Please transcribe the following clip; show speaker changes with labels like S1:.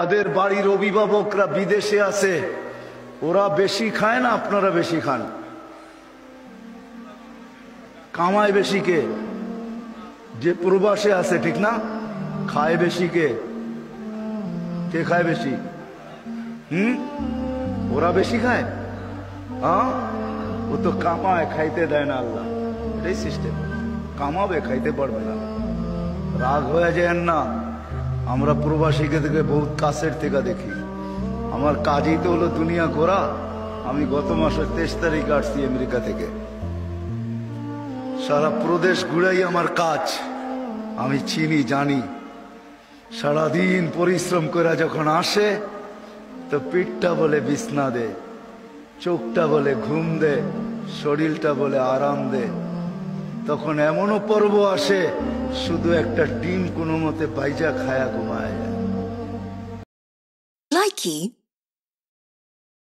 S1: তাদের বাড়ির অভিভাবকরা বিদেশে আছে, ওরা বেশি খায় না, আপনারা বেশি খান। কামায় বেশি কে? যে প্রবাসে আছে, ঠিক না? খায় বেশি কে? কে খায় বেশি? হুম? ওরা বেশি খায়? হ্যাঁ? ও তো কামায়, খাইতে দেয় না আল্লাহ। এটাই সিস্টেম কামাবে, খাইতে পারবে না। রাগ হয়ে যায় না। আমরা প্রবাসীকে থেকে বহুত কাছের থেকে দেখি। আমার কাজই তো হলো দুনিয়া ঘোরা। আমি গত মাসের তেইশ তারিখ আসছি আমেরিকা থেকে। সারা প্রদেশ ঘুরাই আমার কাজ। আমি চিনি, জানি। সারাদিন পরিশ্রম করে যখন আসে, তো পিঠটা বলে বিছনা দে, চোখটা বলে ঘুম দে, শরীরটা বলে আরাম দে। তখন এমনও পর্ব আসে শুধু একটা ডিম কোনো মতে বাইজা খায়া ঘুমায়।